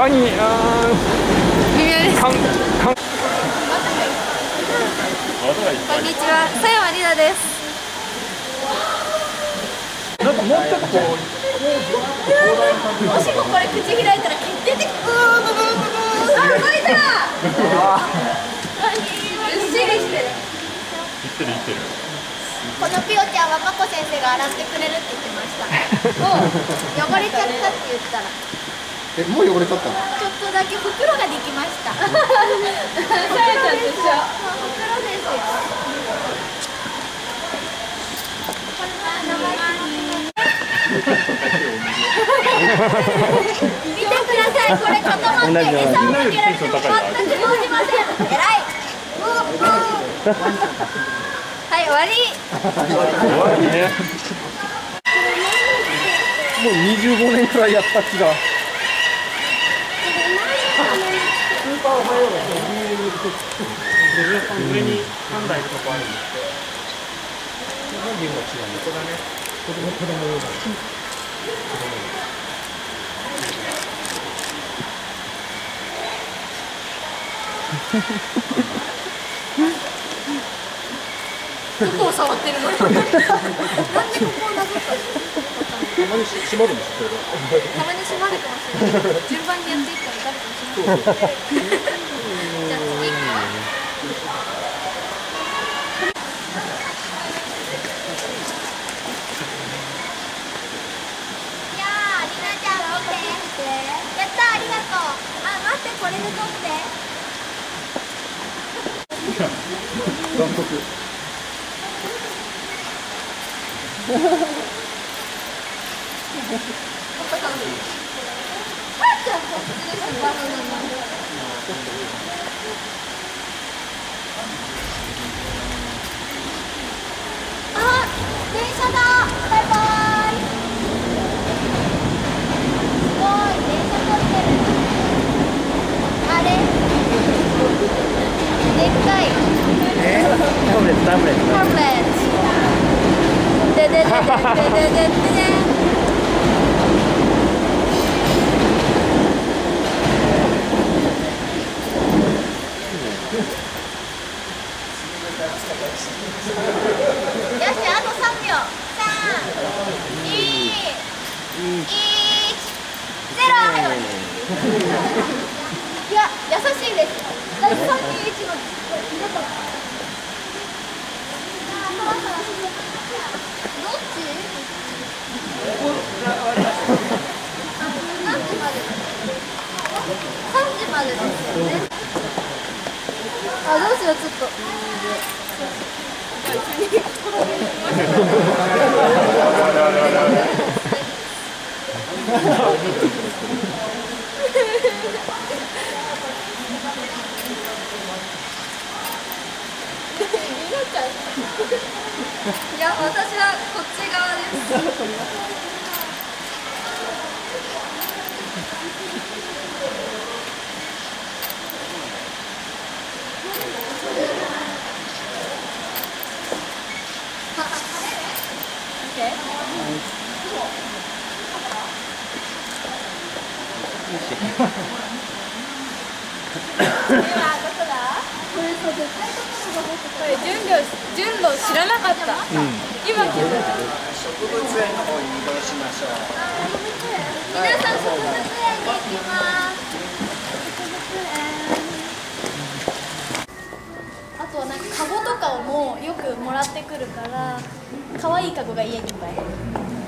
ワニこんにちは。佐山里奈です。なんかもうちょっとこうもしもこれ口開いたら決定的うーんブブーブブーあ動いたっしりしてる言ってる言ってるこのピオちゃんはまこ先生が洗ってくれるって言ってました。もう汚れちゃったって言ったらえ、もう汚れちゃったの？ちょっとだけ袋ができました袋ですよ見てくださいこれ固まって餌をあげられても全く動じません偉いはい終わり終わりねもう25年くらいやった気が。はおはようだけど、右、上に3台とかあるんですけど、なん違うのここだね。子供、子供用だ。子供用。どこを触ってるのなんでここをなったの？たまに閉まるんですよ、たまに閉まるかもしれない。順番にやっていったら誰かも閉まる。じゃあ次行これで撮って。タブレット、タブレット。よしあと3秒321ゼロいいや優しいです321の入れたあどうしようちょっと。いや、私はこっち側です。これ順路順路知らなかった、今気づいた皆さん植物園に行きますあとはなんかカゴとかをもうよくもらってくるから可愛いカゴが家にいっぱい。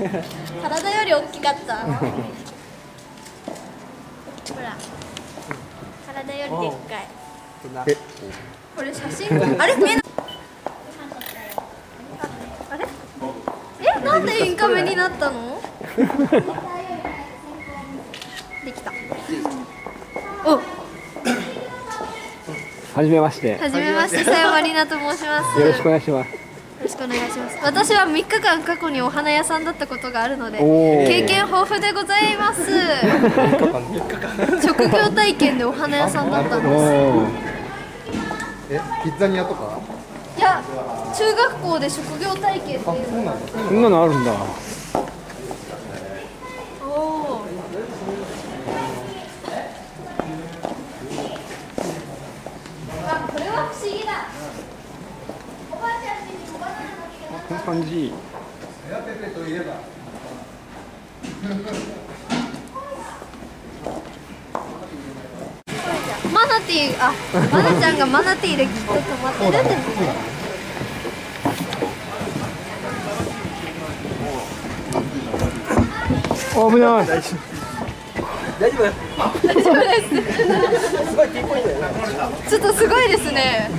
体より大きかった。ほら。体よりでっかい。え、これ写真。あれ？見えないあれ？え？なんでインカメになったの？できた。お。はじめまして。よはじめましてさやまりなと申します。ろしくお願いしますくくお願いします。私は3日間過去にお花屋さんだったことがあるので経験豊富でございます。職業体験でお花屋さんだったんです。おえキッザニアとか？いや中学校で職業体験っていう。そうなんだ。そんなのあるんだおおあこれは不思議だおばあちゃん家におバナナの木がこんな感じ。マナティーあマナちゃんがマナティーできっと止まってるんですね危ない。ちょっとすごいですね。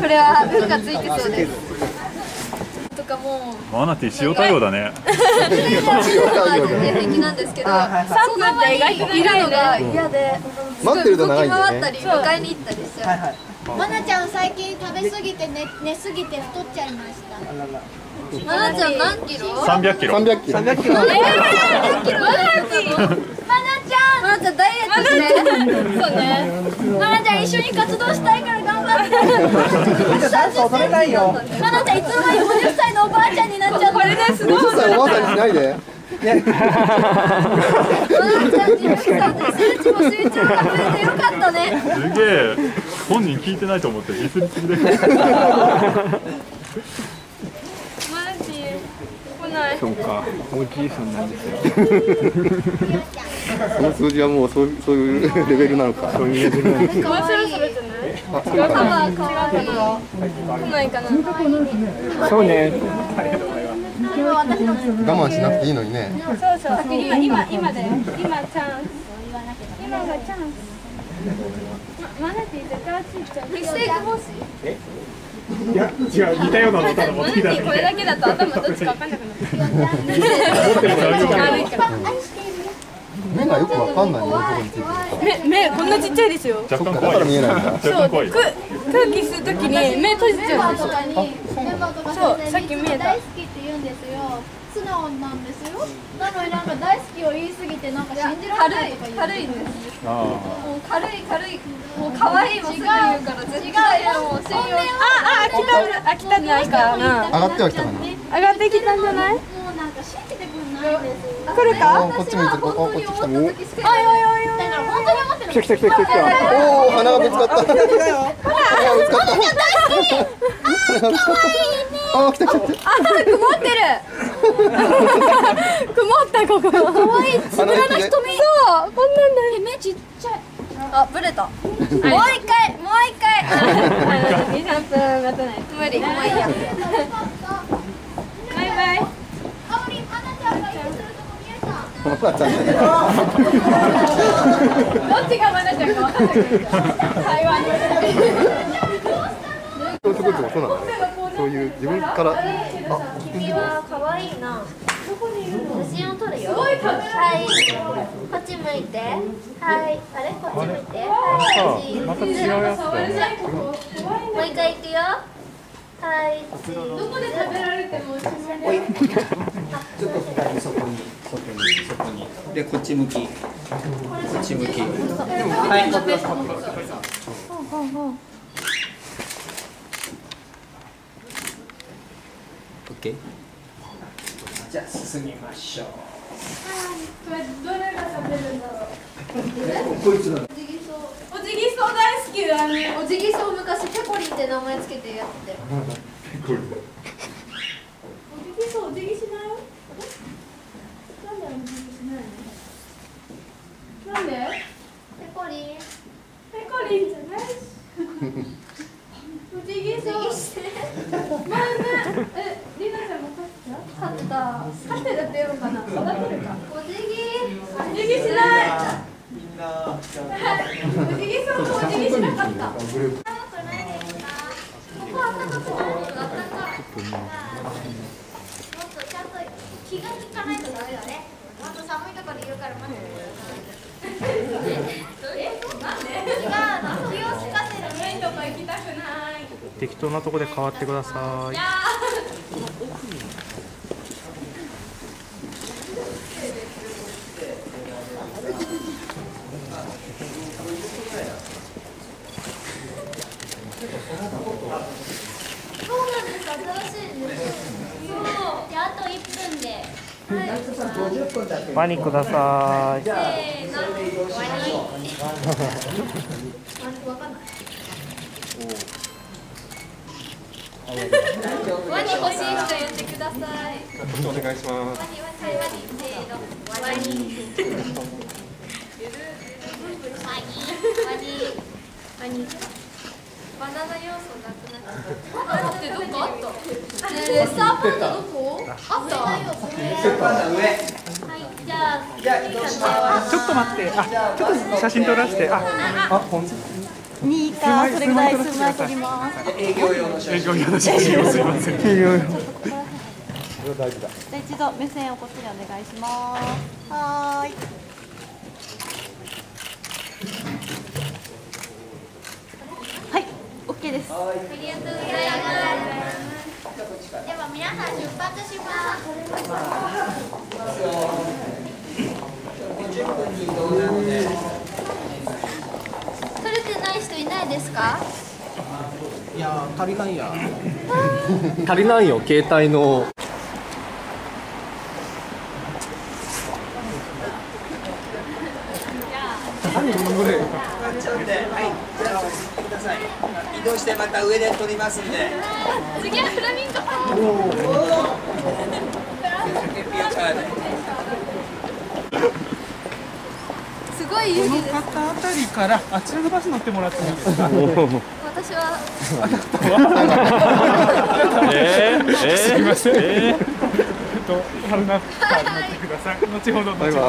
これは運がついてそうです。とかもうマナティー塩対応だねなんですけど、3分で意外といるのが嫌で、待ってると長いんだよね動き回ったり、迎えに行ったりしちゃう。まなちゃん最近食べ過ぎて寝寝すぎて太っちゃいましたまなちゃん何キロ？300キロ300キロ300キロまなちゃん、まなちゃんダイエットして。そうね。まなちゃん一緒に活動したいから頑張って。食べたいよまなちゃんいつの間に50歳のおばあちゃんになっちゃった。これです。50歳おばあさんにしないでまなちゃん20歳で数値も集中が増えてよかったね。すげえ本人聞いてないと思ってディスりすぎでマジ来ないそうかおじいさんなんですよ その数字はもうそうそういうレベルなのかそういうレベルなんです可愛い。あそうかそうね。我慢しなくていいのにね。そうそう今今今だよ今チャンス。今がチャンス。まマナティー絶対ついちゃうミステイクボス。いや違う似たようなのただ持マってきただナティーこれだけだと頭どっちか分かんなくなる軽いから目がよくわかんないいて。るか目目こんなちっちゃいですよ。若干だから見えないんだ若干怖いよく空気吸うときに目閉じちゃうんですよ。とかにメンバーとかそうさっき見えた。大好きって言うんですよ。素直なんですよ。なのになんか大好きを言いすぎてなんか信じられないとか言う。軽いんです。あもう軽い軽いもう可愛いもすぐ言うから絶対。もう信用。ああ来た。あ来たんじゃないかな上がってはきたかな。上がってきたんじゃない？もうなんか信じ来るか？おこっち向いてるおこっち来たおおいおいおいおい来た来た来た来た来た。おお鼻がぶつかった。鼻がぶつかった。鼻 がぶつかったあー来た来た来たあ曇ってる。曇ったここ。可愛いつ鼻息でそうこんなんだよ。目ちっちゃいあブレた。もう一回もう一回。二三分待たない無理。もういいやバイバイあおりあなちゃんが息するとこ見えたほらちゃんとねどっちがマナちゃんか分かんなくなっちゃう会話にそういそうなんだねそういう自分からあ君は可愛いな写真を撮るよはいこっち向いてはいあれこっち向いてはいまた違うやつだもう一回いくよはいどこで食べられてもおすすめですちょっと左そこに外にそこにでこっち向き。こっち向き。はい持ってます持ってますオッケー。じゃあ進みましょう。これどれが食べるんだろう。こいつだおじぎそう大好きだね。おじぎそう昔ペコリンって名前つけてやって。たよおじぎそうおじぎしないよなんでおじぎしないのなんでペコリンペコリンじゃないしおじぎそうまあねえりなちゃんも飼ってた。飼った。飼ってた。って言うかな育てるかおじぎおじぎしないおじぎそうもおじぎしなかった。ここは暖かくないのあった。かいもっとちゃんと気が利かないとダメだねもっと寒いところで言うから待ってください違うの気を利かせるメインとか行きた。くない適当なとこで変わってくださいいやーそうなんです新しいんですそうであと1分でワニください。せーのワニワニ欲しい人言ってください。お願いしますワニワニ。ワニ。せーのワニ。ワニ。ワニ。バナナ要素なくなって。どこあったねレッサーパンダどこあったはいじゃあじゃあちょっと待ってあちょっと写真撮らせてああほんニーカそれぐらい数枚取ります営業用の写真営業用の写真をすいません営業用大事だじゃ一度目線をこっちにお願いしますはーいはい OK です。ありがとうございます。では皆さん出発します。50分に移動なので取れてない人いないですか？いや足りないや。足りないよ携帯のちゃんではいじゃあお進みください移動してまた上で撮りますんで。次はフラミンゴすごい勇気です。方あたりからあちらのバス乗ってもらってもいいですか？私は えー、えすいませんえー。えっと春菜乗ってください。後ほど後ほど。バイバイ